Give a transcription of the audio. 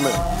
Testament